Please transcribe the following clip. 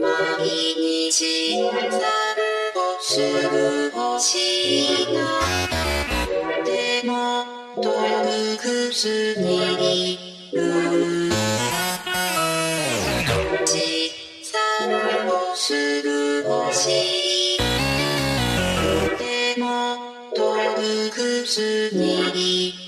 毎日散歩する。いなでも洞窟にいる。散歩する。いでも洞窟にいる。